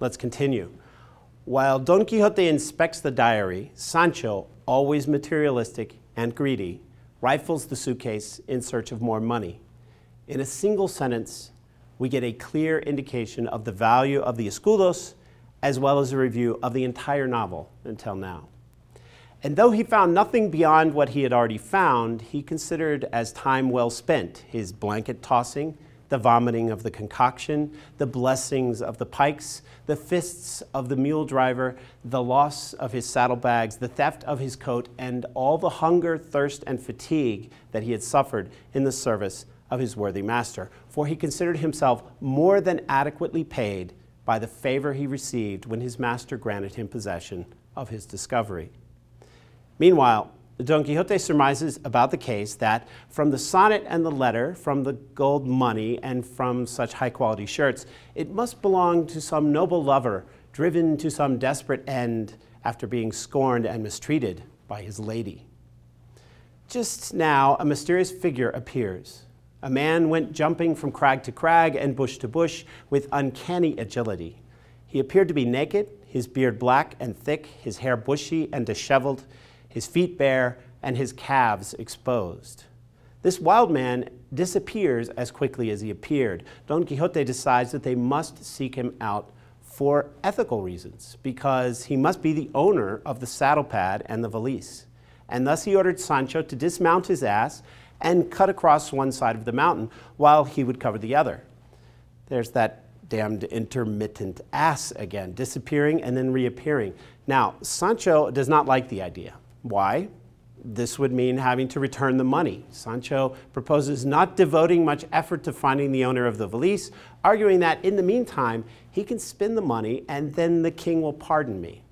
Let's continue. While Don Quixote inspects the diary, Sancho, always materialistic and greedy, rifles the suitcase in search of more money. In a single sentence, we get a clear indication of the value of the escudos as well as a review of the entire novel until now. And though he found nothing beyond what he had already found, he considered as time well spent his blanket tossing, the vomiting of the concoction, the blessings of the pikes, the fists of the mule driver, the loss of his saddlebags, the theft of his coat, and all the hunger, thirst, and fatigue that he had suffered in the service of his worthy master. For he considered himself more than adequately paid by the favor he received when his master granted him possession of his discovery. Meanwhile, Don Quixote surmises about the case that from the sonnet and the letter, from the gold money, and from such high quality shirts, it must belong to some noble lover driven to some desperate end after being scorned and mistreated by his lady. Just now, a mysterious figure appears. A man went jumping from crag to crag and bush to bush with uncanny agility. He appeared to be naked, his beard black and thick, his hair bushy and disheveled, his feet bare, and his calves exposed. This wild man disappears as quickly as he appeared. Don Quixote decides that they must seek him out for ethical reasons, because he must be the owner of the saddle pad and the valise. And thus he ordered Sancho to dismount his ass and cut across one side of the mountain while he would cover the other. There's that damned intermittent ass again, disappearing and then reappearing. Now, Sancho does not like the idea. Why? This would mean having to return the money. Sancho proposes not devoting much effort to finding the owner of the valise, arguing that in the meantime, he can spend the money and then the king will pardon me.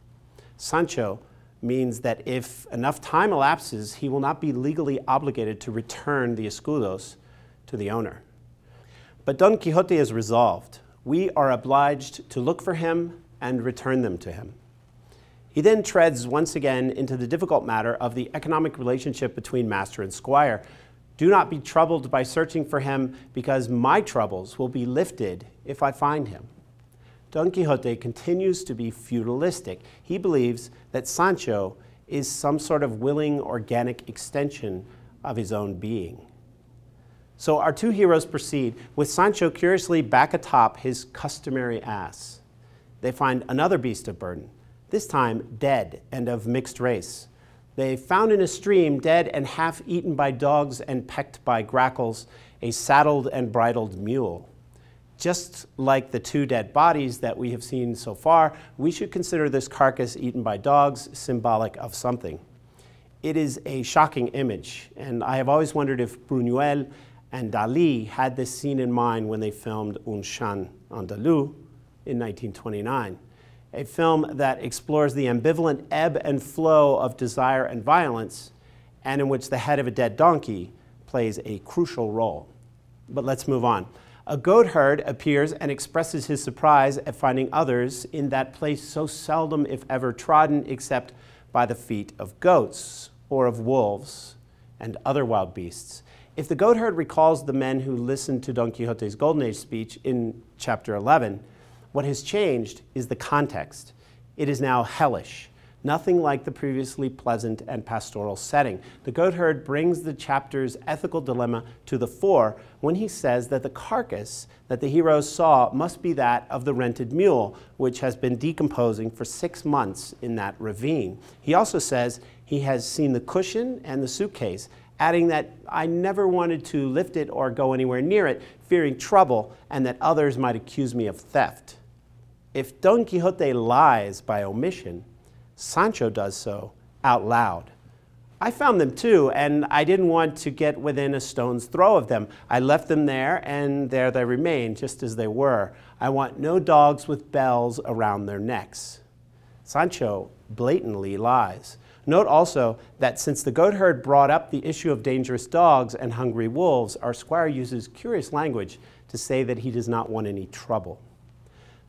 Sancho means that if enough time elapses, he will not be legally obligated to return the escudos to the owner. But Don Quixote is resolved. We are obliged to look for him and return them to him. He then treads once again into the difficult matter of the economic relationship between master and squire. Do not be troubled by searching for him, because my troubles will be lifted if I find him. Don Quixote continues to be feudalistic. He believes that Sancho is some sort of willing, organic extension of his own being. So our two heroes proceed with Sancho curiously back atop his customary ass. They find another beast of burden, this time dead and of mixed race. They found in a stream, dead and half eaten by dogs and pecked by grackles, a saddled and bridled mule. Just like the two dead bodies that we have seen so far, we should consider this carcass eaten by dogs symbolic of something. It is a shocking image, and I have always wondered if Buñuel and Dali had this scene in mind when they filmed Un Chien Andalou in 1929 a film that explores the ambivalent ebb and flow of desire and violence, and in which the head of a dead donkey plays a crucial role. But let's move on. A goatherd appears and expresses his surprise at finding others in that place so seldom, if ever, trodden except by the feet of goats or of wolves and other wild beasts. If the goatherd recalls the men who listened to Don Quixote's Golden Age speech in chapter 11, what has changed is the context. It is now hellish, nothing like the previously pleasant and pastoral setting. The goatherd brings the chapter's ethical dilemma to the fore when he says that the carcass that the heroes saw must be that of the rented mule, which has been decomposing for six months in that ravine. He also says he has seen the cushion and the suitcase adding that I never wanted to lift it or go anywhere near it, fearing trouble and that others might accuse me of theft. If Don Quixote lies by omission, Sancho does so out loud. I found them too, and I didn't want to get within a stone's throw of them. I left them there, and there they remain, just as they were. I want no dogs with bells around their necks. Sancho blatantly lies. Note also that since the goatherd brought up the issue of dangerous dogs and hungry wolves, our squire uses curious language to say that he does not want any trouble.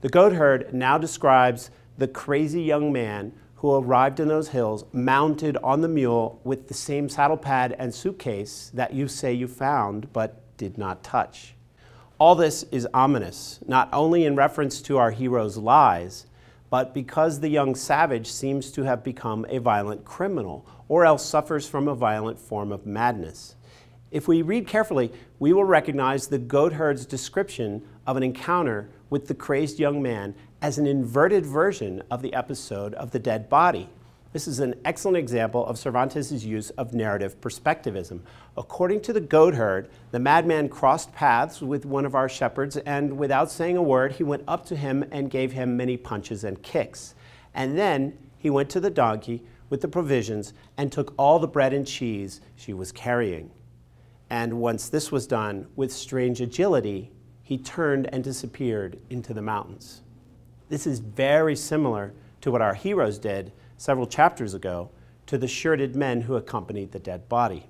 The goatherd now describes the crazy young man who arrived in those hills mounted on the mule with the same saddle pad and suitcase that you say you found but did not touch. All this is ominous, not only in reference to our hero's lies, but because the young savage seems to have become a violent criminal or else suffers from a violent form of madness. If we read carefully, we will recognize the goatherd's description of an encounter with the crazed young man as an inverted version of the episode of the dead body. This is an excellent example of Cervantes' use of narrative perspectivism. According to the goatherd, the madman crossed paths with one of our shepherds, and without saying a word, he went up to him and gave him many punches and kicks. And then he went to the donkey with the provisions and took all the bread and cheese she was carrying. And once this was done, with strange agility, he turned and disappeared into the mountains. This is very similar to what our heroes did several chapters ago to the shirted men who accompanied the dead body.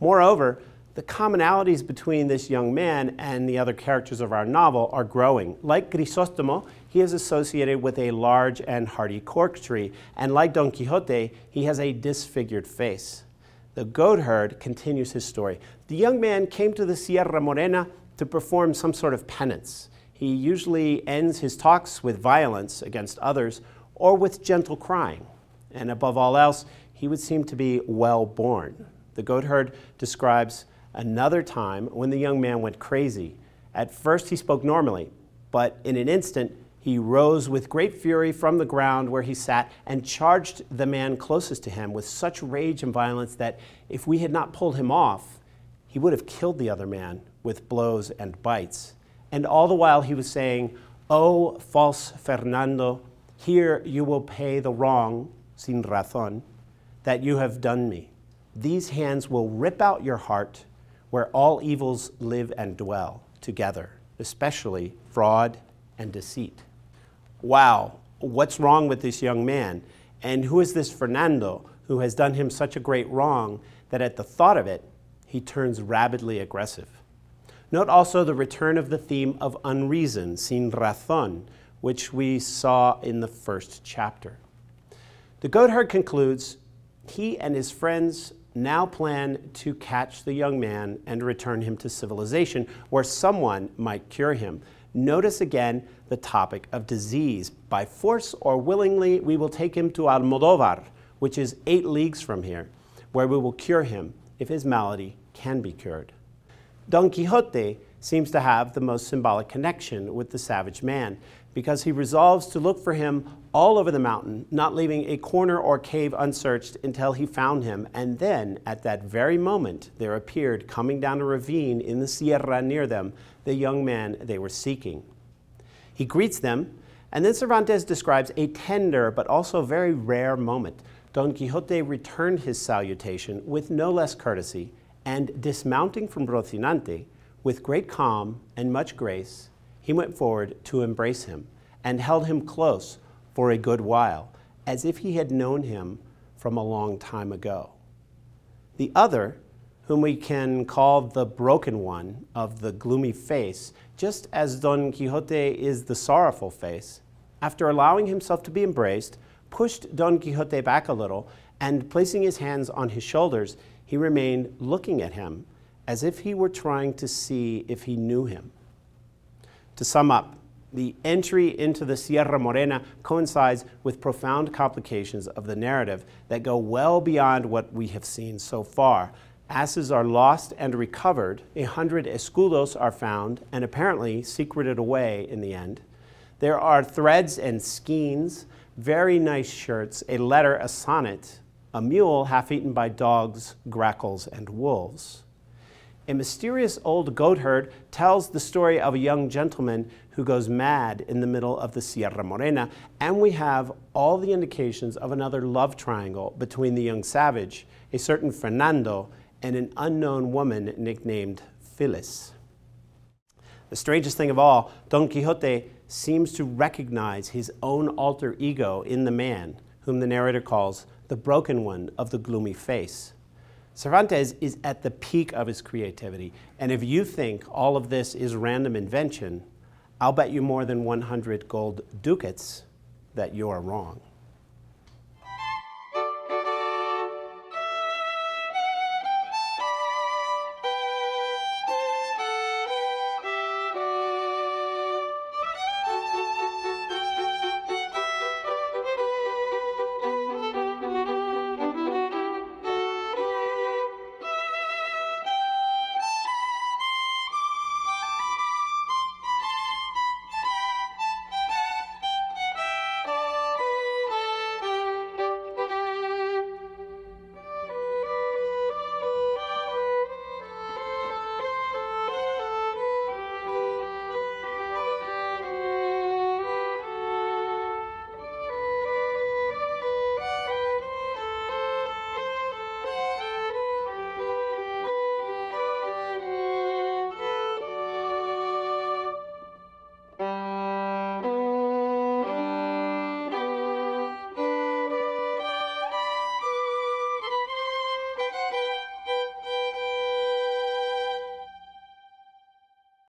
Moreover, the commonalities between this young man and the other characters of our novel are growing. Like Grisostomo, he is associated with a large and hardy cork tree, and like Don Quixote, he has a disfigured face. The goatherd continues his story. The young man came to the Sierra Morena to perform some sort of penance. He usually ends his talks with violence against others or with gentle crying. And above all else, he would seem to be well born. The goatherd describes another time when the young man went crazy. At first, he spoke normally, but in an instant, he rose with great fury from the ground where he sat and charged the man closest to him with such rage and violence that if we had not pulled him off, he would have killed the other man with blows and bites. And all the while he was saying, O false Fernando, here you will pay the wrong, sin razón, that you have done me. These hands will rip out your heart where all evils live and dwell together, especially fraud and deceit. Wow, what's wrong with this young man? And who is this Fernando who has done him such a great wrong that at the thought of it, he turns rabidly aggressive? Note also the return of the theme of unreason, sin razón, which we saw in the first chapter. The goatherd concludes he and his friends now plan to catch the young man and return him to civilization, where someone might cure him. Notice again the topic of disease. By force or willingly, we will take him to Almodovar, which is eight leagues from here, where we will cure him if his malady can be cured. Don Quixote seems to have the most symbolic connection with the savage man because he resolves to look for him all over the mountain, not leaving a corner or cave unsearched until he found him. And then, at that very moment, there appeared, coming down a ravine in the sierra near them, the young man they were seeking. He greets them, and then Cervantes describes a tender but also very rare moment. Don Quixote returned his salutation with no less courtesy, and dismounting from Rocinante, with great calm and much grace, he went forward to embrace him and held him close for a good while, as if he had known him from a long time ago. The other, whom we can call the broken one of the gloomy face, just as Don Quixote is the sorrowful face, after allowing himself to be embraced, pushed Don Quixote back a little, and placing his hands on his shoulders, he remained looking at him as if he were trying to see if he knew him. To sum up, the entry into the Sierra Morena coincides with profound complications of the narrative that go well beyond what we have seen so far. Asses are lost and recovered, a hundred escudos are found and apparently secreted away in the end. There are threads and skeins, very nice shirts, a letter, a sonnet, a mule half eaten by dogs, grackles, and wolves a mysterious old goatherd tells the story of a young gentleman who goes mad in the middle of the Sierra Morena, and we have all the indications of another love triangle between the young savage, a certain Fernando, and an unknown woman nicknamed Phyllis. The strangest thing of all, Don Quixote seems to recognize his own alter ego in the man, whom the narrator calls the broken one of the gloomy face. Cervantes is at the peak of his creativity. And if you think all of this is random invention, I'll bet you more than 100 gold ducats that you're wrong.